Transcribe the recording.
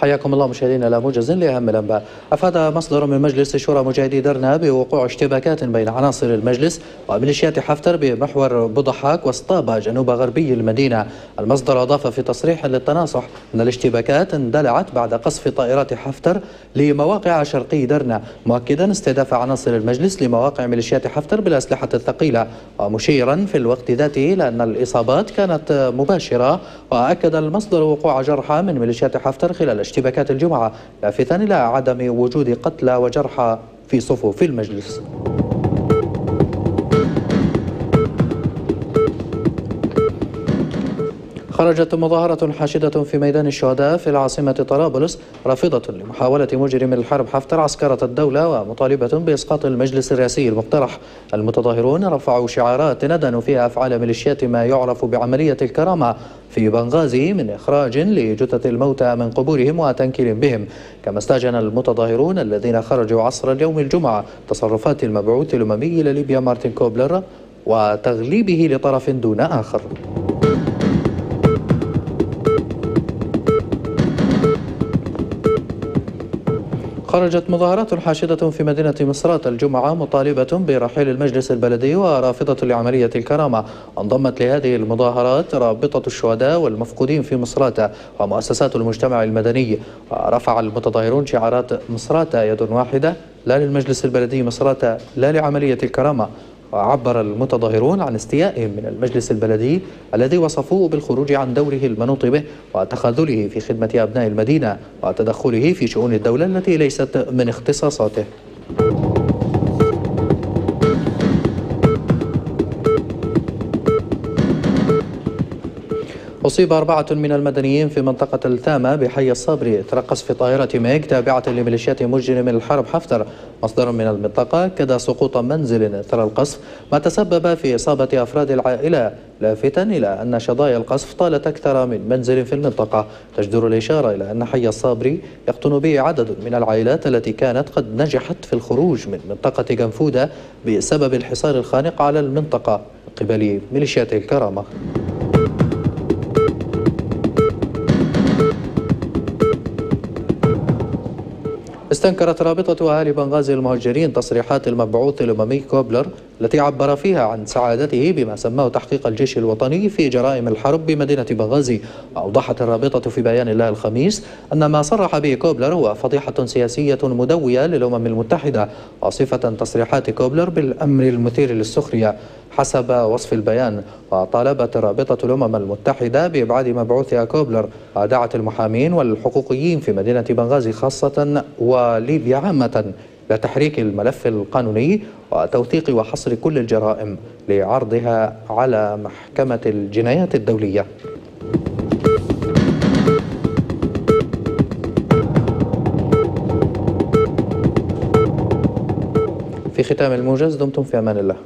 حياكم الله مشاهدينا لا موجز لأهم الأنباء. أفاد مصدر من مجلس شورى مجاهدي درنا بوقوع اشتباكات بين عناصر المجلس وميليشيات حفتر بمحور بضحاك وسطابة جنوب غربي المدينة. المصدر أضاف في تصريح للتناصح أن الاشتباكات اندلعت بعد قصف طائرات حفتر لمواقع شرقي درنا مؤكدا استهداف عناصر المجلس لمواقع ميليشيات حفتر بالأسلحة الثقيلة. ومشيرا في الوقت ذاته إلى أن الإصابات كانت مباشرة وأكد المصدر وقوع جرحى من ميليشيات حفتر خلال اشتباكات الجمعة لافتا إلى عدم وجود قتلى وجرحى في صفوف المجلس. خرجت مظاهرة حاشدة في ميدان الشهداء في العاصمة طرابلس رافضة لمحاولة مجرم الحرب حفتر عسكرة الدولة ومطالبة بإسقاط المجلس الرئاسي المقترح. المتظاهرون رفعوا شعارات ندنوا فيها أفعال ميليشيات ما يعرف بعملية الكرامة في بنغازي من إخراج لجثث الموتى من قبورهم وتنكيل بهم. كما استهجن المتظاهرون الذين خرجوا عصر اليوم الجمعة تصرفات المبعوث الأممي لليبيا مارتن كوبلر وتغليبه لطرف دون آخر. خرجت مظاهرات حاشدة في مدينة مصراتة الجمعة مطالبة برحيل المجلس البلدي ورافضة لعملية الكرامة. انضمت لهذه المظاهرات رابطة الشهداء والمفقودين في مصرات ومؤسسات المجتمع المدني. ورفع المتظاهرون شعارات مصرات يد واحدة لا للمجلس البلدي مصرات لا لعملية الكرامة. وعبر المتظاهرون عن استيائهم من المجلس البلدي الذي وصفوه بالخروج عن دوره المنوط به وتخاذله في خدمة أبناء المدينة وتدخله في شؤون الدولة التي ليست من اختصاصاته. أصيب أربعة من المدنيين في منطقة الثامة بحي الصابري إثر قصف طائرة ميك تابعة لميليشيات مجرم الحرب حفتر. مصدر من المنطقة كذا سقوط منزل إثر القصف ما تسبب في إصابة أفراد العائلة لافتا إلى أن شظايا القصف طالت أكثر من منزل في المنطقة. تجدر الإشارة إلى أن حي الصابري يقطن به عدد من العائلات التي كانت قد نجحت في الخروج من منطقة جنفودة بسبب الحصار الخانق على المنطقة قبل ميليشيات الكرامة. استنكرت رابطة أهالي بنغازي المهجرين تصريحات المبعوث الأممي كوبلر التي عبر فيها عن سعادته بما سماه تحقيق الجيش الوطني في جرائم الحرب بمدينة بنغازي. أوضحت الرابطة في بيان لها الخميس أن ما صرح به كوبلر هو فضيحة سياسية مدوية للأمم المتحدة واصفة تصريحات كوبلر بالأمر المثير للسخرية. حسب وصف البيان وطالبت رابطة الأمم المتحدة بإبعاد مبعوثها كوبلر ودعت المحامين والحقوقيين في مدينة بنغازي خاصة وليبيا عامة لتحريك الملف القانوني وتوثيق وحصر كل الجرائم لعرضها على محكمة الجنايات الدولية. في ختام الموجز دمتم في أمان الله.